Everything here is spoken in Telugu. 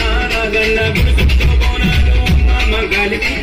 నాగన్న కలిపి